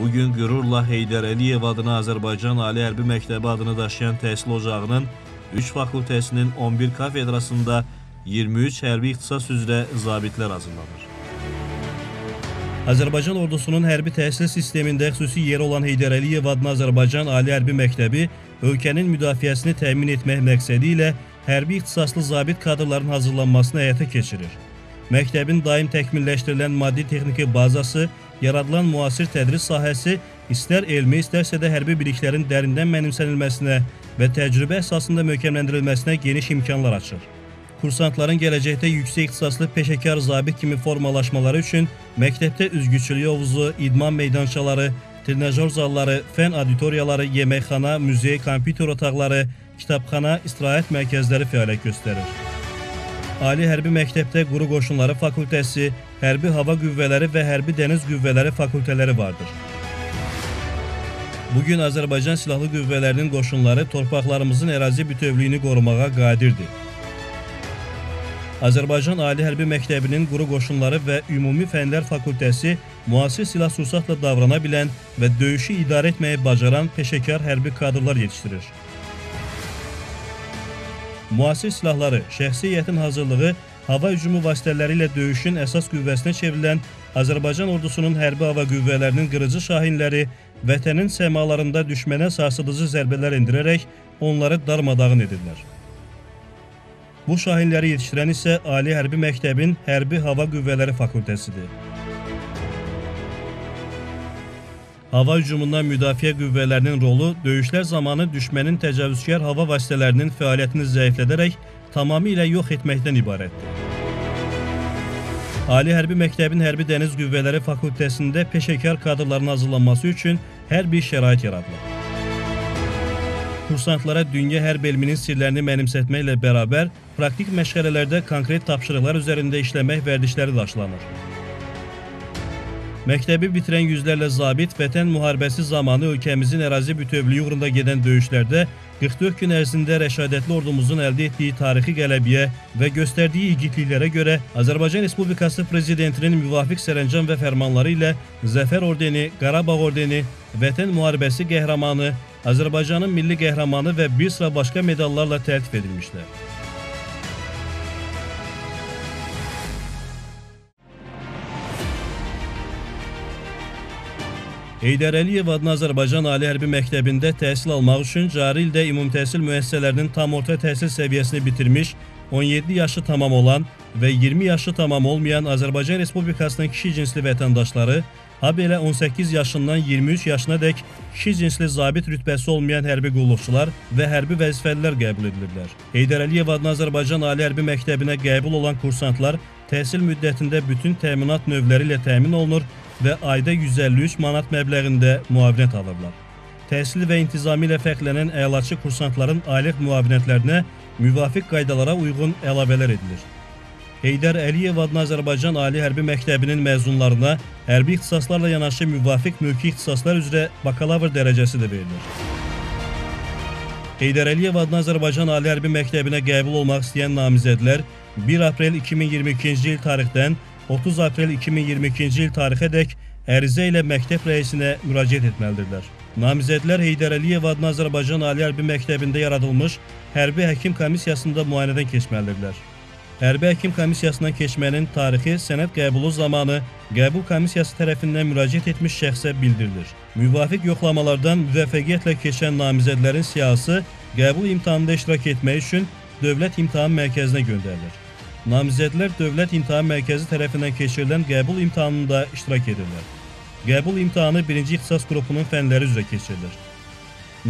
Bugün qürurla Heydər Əliyev adına Azərbaycan Ali Hərbi Məktəbi adını daşıyan təhsil ocağının 3 fakültəsinin 11 kafedrasında 23 hərbi ixtisas üzrə zabitlər hazırlanır. Azərbaycan ordusunun hərbi təhsil sistemində xüsusi yeri olan Heydər Əliyev adına Azərbaycan Ali Hərbi Məktəbi ölkənin müdafiəsini təmin etmək məqsədi ilə hərbi ixtisaslı zabit kadrların hazırlanmasını həyata keçirir. Məktəbin daim təkmilləşdirilən maddi-texniki bazası, yaradılan müasir tədris sahəsi istər elmi, istərsə də hərbi biliklərin dərindən mənimsənilməsinə və təcrübə əsasında möhkəmləndirilməsinə geniş imkanlar açır. Kursantların gələcəkdə yüksək ixtisaslı peşəkar zabit kimi formalaşmaları üçün məktəbdə üzgüçülük hovuzu, idman meydançaları, trenajör zalları, fən auditoriyaları, yeməkxana, muzey, kompüter otaqları, kitabxana, istirahət mərkəzləri fəaliyyət göstərir. Ali Hərbi Məktəbdə Quru Qoşunları Fakültəsi, Hərbi Hava Qüvvələri və Hərbi Dəniz Qüvvələri fakültələri vardır. Bugün Azərbaycan Silahlı Qüvvələrinin qoşunları torpaqlarımızın ərazi bütövlüyünü qorumağa qadirdir. Azərbaycan Ali Hərbi Məktəbinin Quru Qoşunları və Ümumi Fənlər Fakültəsi müasir silah-sursatla davrana bilən və döyüşü idarə etməyi bacaran peşəkar hərbi kadrlar yetişdirir. Müasir silahları, şəxsi heyətin hazırlığı, hava hücumu vasitələri ilə döyüşün əsas qüvvəsinə çevrilən Azərbaycan ordusunun hərbi hava qüvvələrinin qırıcı şahinləri vətənin səmalarında düşmənə sarsıdıcı zərbələr endirərək onları darmadağın edirlər. Bu şahinləri yetişdirən isə Ali Hərbi Məktəbin Hərbi Hava Qüvvələri Fakültəsidir. Hava hücumundan müdafiə qüvvələrinin rolu döyüşlər zamanı düşmənin təcavüzkar hava vasitələrinin fəaliyyətini zəiflədərək tamamilə yox etməkdən ibarətdir. Ali Hərbi Məktəbin Hərbi Dəniz Qüvvələri Fakültəsində peşəkar kadrların hazırlanması üçün hər bir şərait yaradılıb. Kursantlara dünya hərb elminin sirlərini mənimsətməklə bərabər praktik məşğələlərdə konkret tapşırıqlar üzərində işləmək vərdişləri daşlanır. Məktəbi bitirən yüzlərlə zabit vətən müharibəsi zamanı ölkəmizin ərazi bütövlüyü uğrunda gedən döyüşlərdə 44 gün ərzində rəşadətli ordumuzun əldə etdiyi tarixi qələbiyə və göstərdiyi igidliklərə görə Azərbaycan Respublikası Prezidentinin müvafiq sərəncam və fərmanları ilə Zəfər ordeni, Qarabağ ordeni, Vətən müharibəsi qəhrəmanı, Azərbaycanın milli qəhrəmanı və bir sıra başqa medallarla təltif edilmişlər. Heydər Əliyev adına Azərbaycan Ali Hərbi Məktəbində təhsil almaq üçün cari ildə ümumi təhsil müəssisələrinin tam orta təhsil səviyyəsini bitirmiş, 17 yaşı tamam olan və 20 yaşı tamam olmayan Azərbaycan Respublikasının kişi cinsli vətəndaşları, ha belə 18 yaşından 23 yaşına dək kişi cinsli zabit rütbəsi olmayan hərbi qulluqçular və hərbi vəzifəlilər qəbul edilirlər. Heydər Əliyev adına Azərbaycan Ali Hərbi Məktəbinə qəbul olan kursantlar təhsil müddətində bütün təminat növləri ilə təmin olunur və ayda 153 manat məbləğində müavinət alırlar. Təhsil və intizami ilə fərqlənən əlaçı kursantların aylıq müavinətlərinə müvafiq qaydalara uyğun əlavələr edilir. Heydər Əliyev adına Azərbaycan Ali Hərbi Məktəbinin məzunlarına hərbi ixtisaslarla yanaşı müvafiq mülki ixtisaslar üzrə bakalavr dərəcəsi də verilir. Heydər Əliyev adına Azərbaycan Ali Hərbi Məktəbinə qəbul olmaq istəyən namizədlər 1 aprel 2022-ci il tarixdən 30 aprel 2022-ci il tarixədək ərizə ilə məktəb rəisinə müraciət etməlidirlər. Namizədlər Heydər Əliyev adına Azərbaycan Ali Hərbi Məktəbində yaradılmış hərbi həkim komissiyasında müayinədən keçməlidirlər. Hərbi həkim komissiyasından keçmənin tarixi sənəd qəbulu zamanı qəbul komissiyası tərəfindən müraciət etmiş şəxsə bildirilir. Müvafiq yoxlamalardan müvəffəqiyyətlə keçən namizədlərin siyahısı qəbul imtahanında iştirak etmək üçün Dövlət İmtahan Mərkəzinə göndərilir. Namizədlər Dövlət İmtahan Mərkəzi tərəfindən keçirilən qəbul imtahanında iştirak edirlər. Qəbul imtahanı birinci ixtisas qrupunun fənləri üzrə keçirilir.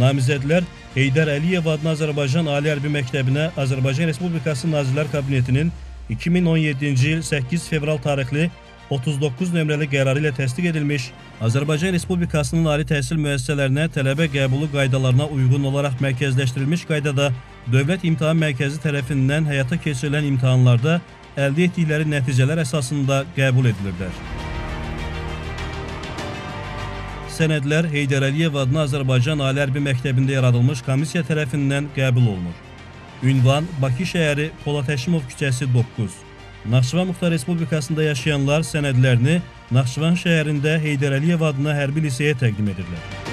Namizədlər Heydər Əliyev adına Azərbaycan Ali Hərbi Məktəbinə Azərbaycan Respublikası Nazirlər Kabinetinin 2017-ci il 8 fevral tarixli 39 nömrəli qərarı ilə təsdiq edilmiş Azərbaycan Respublikasının ali təhsil müəssisələrinə tələbə qəbulu qaydalarına uyğun olaraq mərkəzləşdirilmiş qaydada Dövlət İmtahan Mərkəzi tərəfindən həyata keçirilən imtahanlarda əldə etdikləri nəticələr əsasında qəbul edilirlər. Sənədlər Heydər Əliyev adına Azərbaycan Ali Hərbi Məktəbində yaradılmış komissiya tərəfindən qəbul olunur. Ünvan Bakı şəhəri Polat Həşimov küçəsi 9. Naxçıvan Muxtar Respublikasında yaşayanlar sənədlərini Naxçıvan şəhərində Heydər Əliyev adına hərbi liseyə təqdim edirlər.